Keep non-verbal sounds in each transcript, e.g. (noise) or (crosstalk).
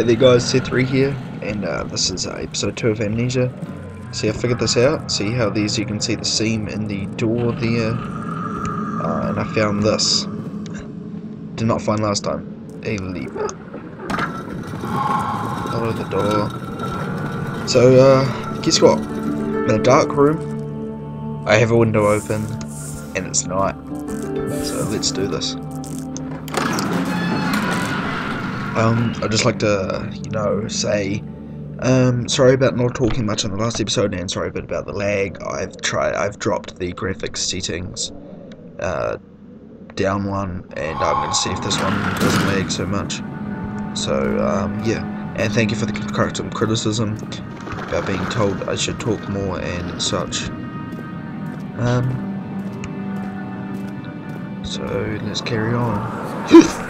Hey there guys, Sethry here, and uh, this is uh, episode 2 of Amnesia. See, I figured this out. See how these, you can see the seam in the door there. Uh, and I found this. Did not find last time. A lever. Follow the door. So, uh, guess what? In a dark room. I have a window open, and it's night. So let's do this. Um, I'd just like to, you know, say, um, sorry about not talking much on the last episode, and sorry a bit about the lag. I've tried, I've dropped the graphics settings, uh, down one, and I'm going to see if this one doesn't lag so much. So, um, yeah, and thank you for the constructive criticism about being told I should talk more and such. Um, so let's carry on. (laughs) (laughs)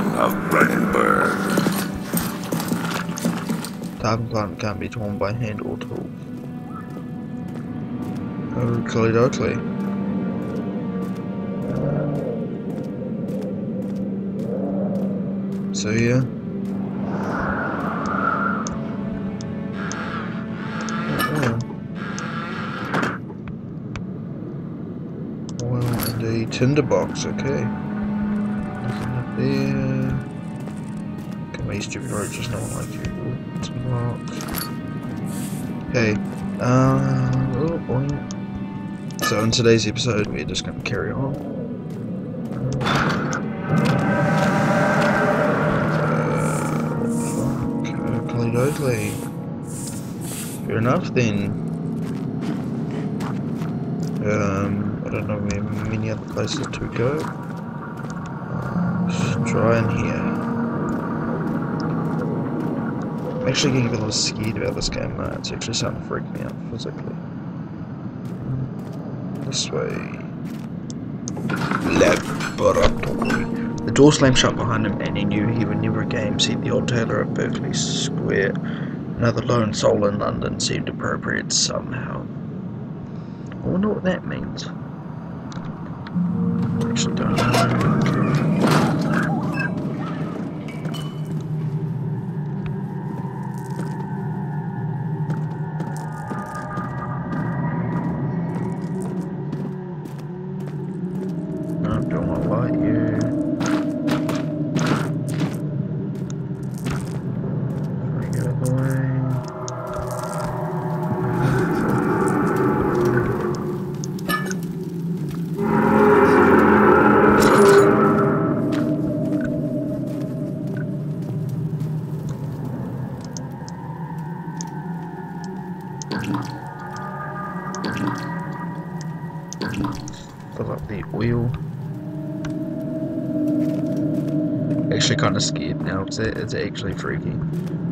of Brennenburg. Carbon plant can't be torn by hand or tool. Oakley dokley. So yeah. Oh. Tinderbox, okay. There. On, you stupid roaches, no one like you. Ooh, tinderbox. Okay, uh, oh boy. So in today's episode, we're just going to carry on. Uh, fuck, dokley. Fair enough then. Um, I don't know where many other places to go. Try in here. I'm actually getting a little scared about this game, man. It's actually starting to freak me out physically. This way. Laboratory. The door slammed shut behind him, and he knew he would never again see the old tailor at Berkeley Square. Another lone soul in London seemed appropriate somehow. I wonder what that means. Actually, don't know. Fill up the oil. Actually, kind of scared now. It's, it's actually freaky.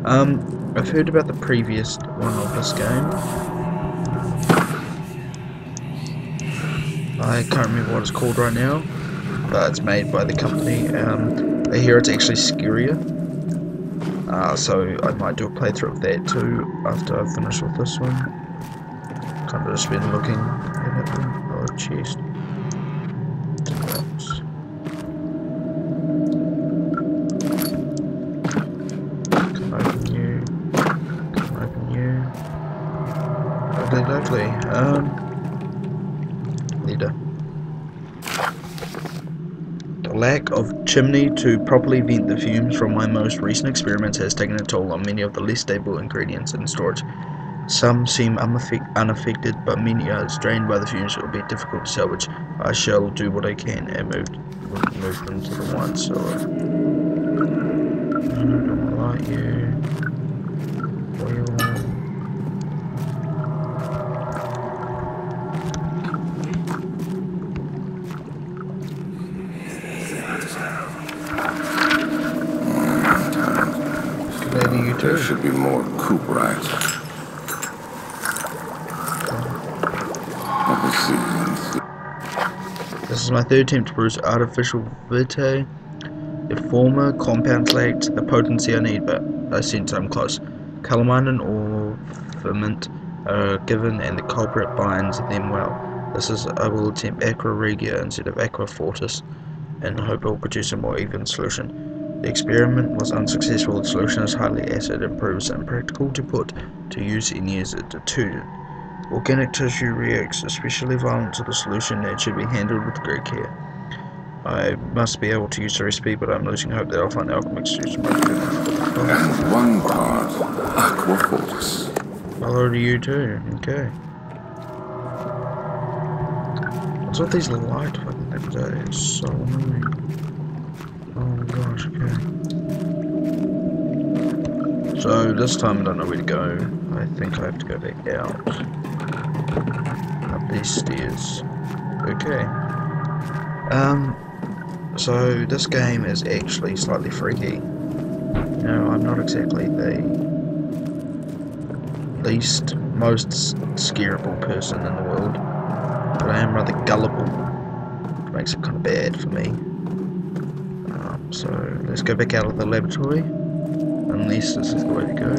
Um, I've heard about the previous one of this game. I can't remember what it's called right now, but it's made by the company. Um, I hear it's actually scarier. Uh, so I might do a playthrough of that too after I finish with this one. Kind of just been looking at it. Oh, chest. Lovely. Um. Leader. The lack of chimney to properly vent the fumes from my most recent experiments has taken a toll on many of the less stable ingredients in storage. Some seem unaffected, but many are strained by the fumes. It will be difficult to salvage. I shall do what I can and move move them to the one cellar. I don't like you. Is my third attempt to produce artificial vitae. The former compounds lack the potency I need, but I sense I'm close. Calamine or ferment are given and the Cuprite binds them well. This is I will attempt Aqua Regia instead of Aqua Fortis and hope it will produce a more even solution. The experiment was unsuccessful. The solution is highly acid and proves impractical to put to use in years a detergent. Organic tissue reacts especially violent to the solution and should be handled with great care. I must be able to use the recipe, but I'm losing hope that I'll find the alchemic solution. And one part Aqua Fortis. Hello to you too. Okay. What's with these light fucking things? That is so annoying. Oh gosh, okay. So this time I don't know where to go. I think I have to go back out. These stairs. Okay. Um so this game is actually slightly freaky. You know, I'm not exactly the least most scareable person in the world but I am rather gullible, which makes it kind of bad for me. Um, so let's go back out of the laboratory, unless this is the way to go.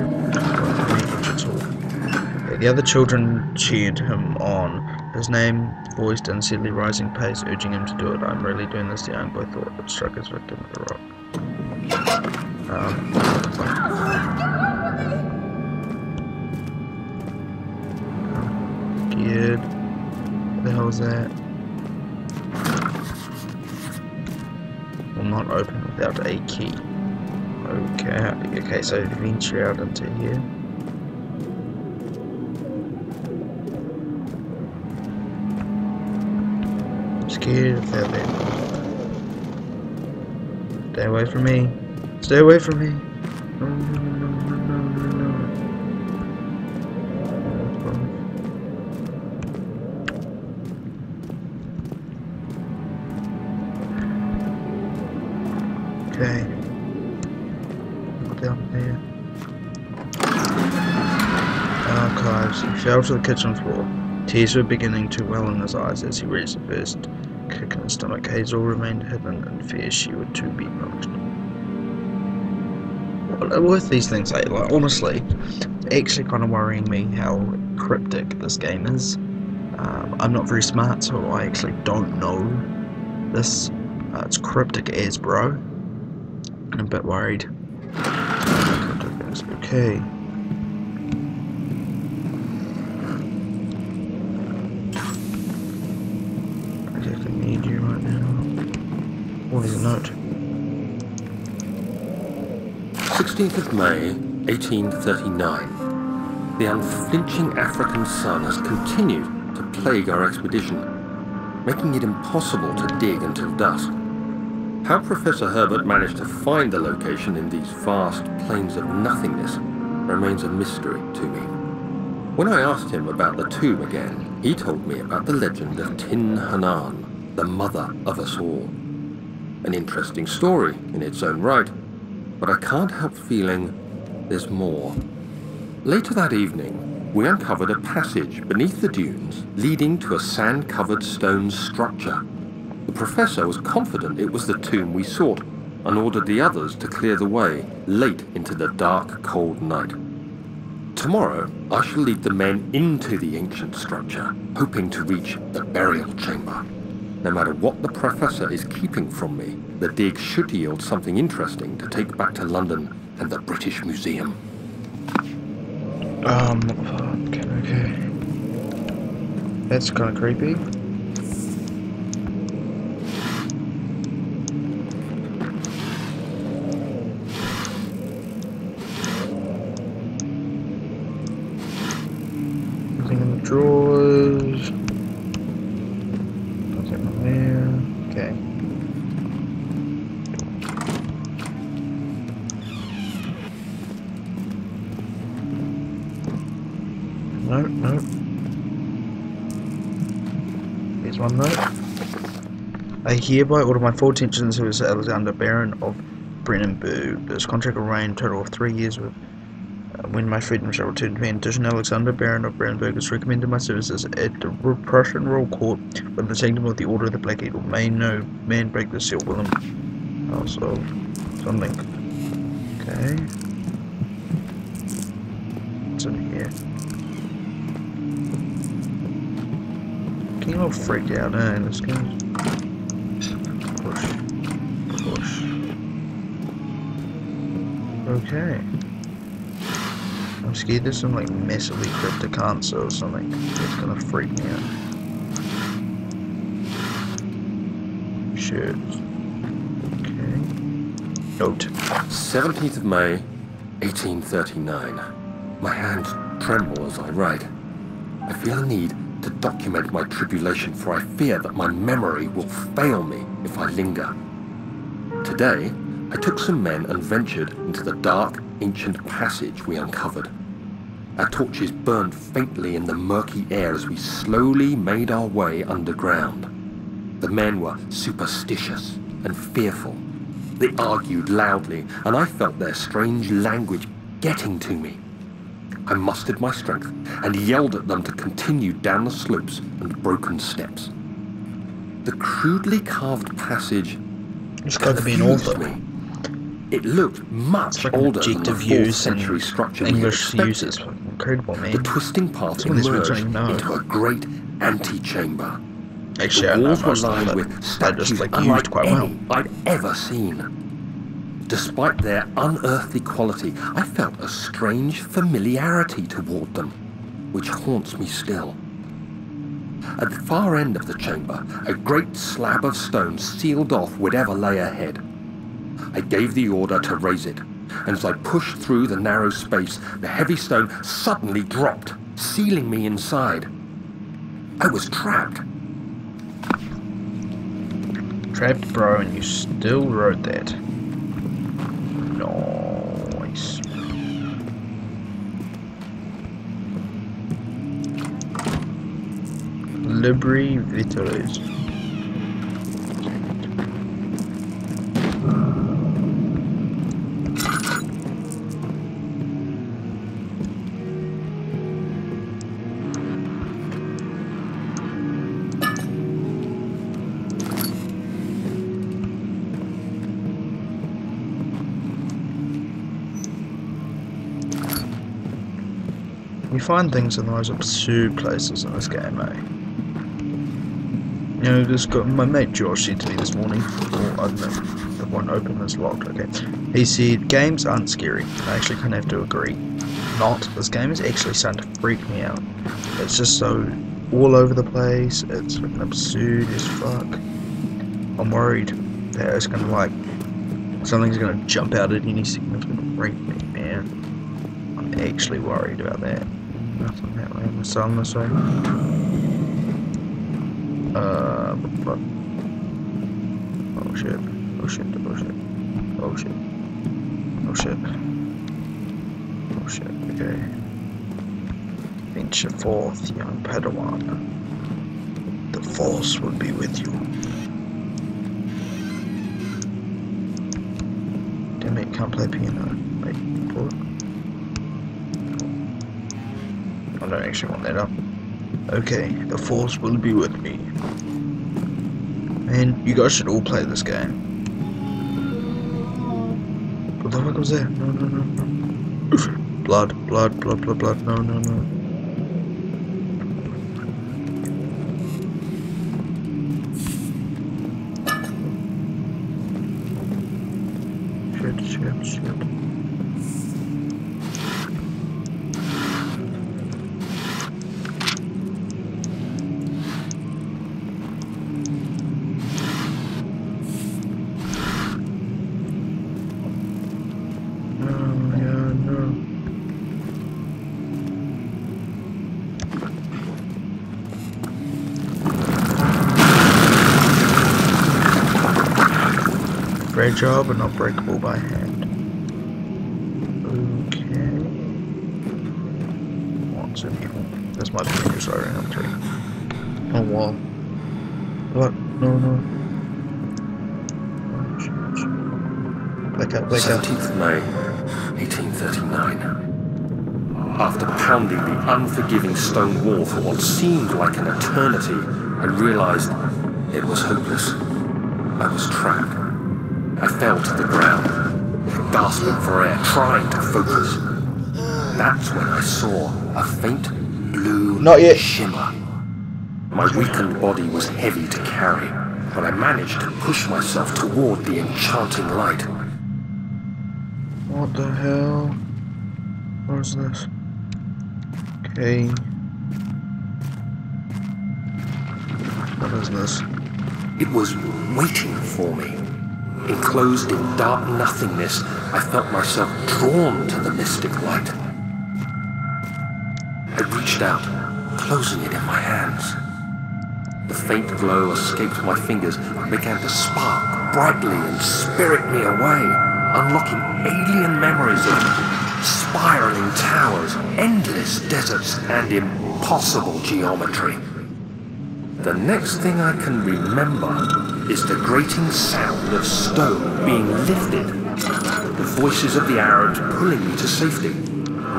The other children cheered him on, his name voiced in steadily rising pace, urging him to do it. I'm really doing this, the young boy thought, but struck his victim with a rock. Um, Geared the hell is that? Will not open without a key. Okay, okay, so venture out into here. Scared of that thing. Stay away from me. Stay away from me. No, no, no, no, no, no, no. Okay. Down there. Archives. He fell to the kitchen floor. Tears were beginning to well in his eyes as he reached the first his stomach. Hazel remained hidden in fear she would too be are worth these things, eh? Like, honestly, it's actually kind of worrying me how cryptic this game is. Um, I'm not very smart, so I actually don't know this. Uh, it's cryptic as bro. I'm a bit worried. Okay. I exactly need you right now. Is a note? 16th of May, 1839. The unflinching African sun has continued to plague our expedition, making it impossible to dig until dusk. How Professor Herbert managed to find the location in these vast plains of nothingness remains a mystery to me. When I asked him about the tomb again, he told me about the legend of Tin Hinan, the mother of us all. An interesting story in its own right, but I can't help feeling there's more. Later that evening, we uncovered a passage beneath the dunes leading to a sand-covered stone structure. The professor was confident it was the tomb we sought and ordered the others to clear the way late into the dark, cold night. Tomorrow, I shall lead the men into the ancient structure, hoping to reach the burial chamber. No matter what the professor is keeping from me, the dig should yield something interesting to take back to London and the British Museum. Um, okay, okay. That's kind of creepy. Nothing in the drawers. Nothing in there. Okay. No, no. Here's one note. I hereby order my full attention to Service Alexander Baron of Brennenburg. This contract will reign a total of three years with when my freedom shall return to me. In addition, Alexander, Baron of Brennenburg, has recommended my services at the Prussian Royal Court with the Sanctum of the Order of the Black Eagle. May no man break the seal, Willem. Also, something. Okay. What's in here? Getting a little freaked out, eh, this game. Push. Push. Okay. I'm scared there's some like massively cryptic answer or something that's gonna freak me out. Shit. Okay. Note. 17th of May, 1839. My hands tremble as I write. I feel a need to document my tribulation, for I fear that my memory will fail me if I linger. Today, I took some men and ventured into the dark, ancient passage we uncovered. Our torches burned faintly in the murky air as we slowly made our way underground. The men were superstitious and fearful. They argued loudly, and I felt their strange language getting to me. I mustered my strength and yelled at them to continue down the slopes and broken steps. The crudely carved passage It's got to be an author. me. It looked much like older than the objective 4th use century structure we English expected. use is incredible, The twisting path Some of these emerged into a great antechamber. Actually, the walls were lined with statues just like unlike quite any well. I'd ever seen. Despite their unearthly quality, I felt a strange familiarity toward them, which haunts me still. At the far end of the chamber, a great slab of stone sealed off whatever lay ahead. I gave the order to raise it, and as I pushed through the narrow space, the heavy stone suddenly dropped, sealing me inside. I was trapped. Trapped, bro, and you still wrote that. Nice. Libri Vitalis. We find things in the most absurd places in this game, eh? You know, just got my mate Josh said to me this morning, or I don't know, the one open is locked, okay. He said games aren't scary. I actually kind of have to agree. Not. This game is actually starting to freak me out. It's just so all over the place. It's fucking absurd as fuck. I'm worried that it's gonna like something's gonna jump out at any gonna me, man. I'm actually worried about that. Nothing that way. I'm selling this way. Uh, but, oh shit. Oh shit. Oh shit. Oh shit. Oh shit. Oh shit. Okay. Venture forth, young Padawan. The Force will be with you. Damn it, can't play piano. Wait, pull it. I don't actually want that up. Okay, the Force will be with me. And you guys should all play this game. What the fuck was that? No, no, no, no. (coughs) blood, blood, blood, blood, blood. No, no, no. Shit, shit, shit. Fragile but not breakable by hand. Okay. What's in here? This might be dangerous right now too. Oh wall. What? Oh, no, no. Oh, shit, shit. Wake up, wake up. 17th May, 1839. After pounding the unforgiving stone wall for what seemed like an eternity, I realized it was hopeless. I was trapped. I fell to the ground, gasping for air, trying to focus. That's when I saw a faint blue Not yet. shimmer. My weakened body was heavy to carry, but I managed to push myself toward the enchanting light. What the hell? What is this? Okay. What is this? It was waiting for me. Enclosed in dark nothingness, I felt myself drawn to the mystic light. I reached out, closing it in my hands. The faint glow escaped my fingers and began to spark brightly and spirit me away, unlocking alien memories of spiraling towers, endless deserts, and impossible geometry. The next thing I can remember is the grating sound of stone being lifted, the voices of the Arabs pulling me to safety.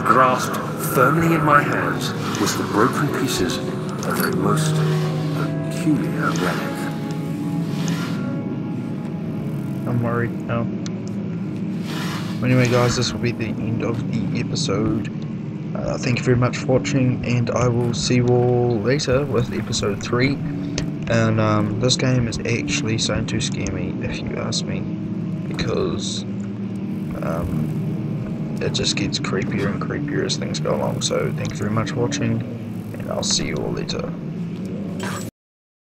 Grasped firmly in my hands was the broken pieces of a most peculiar relic. I'm worried now. Anyway, guys, this will be the end of the episode. Uh, thank you very much for watching, and I will see you all later with episode 3. And um, this game is actually starting to scare me, if you ask me, because um, it just gets creepier and creepier as things go along. So, thank you very much for watching, and I'll see you all later.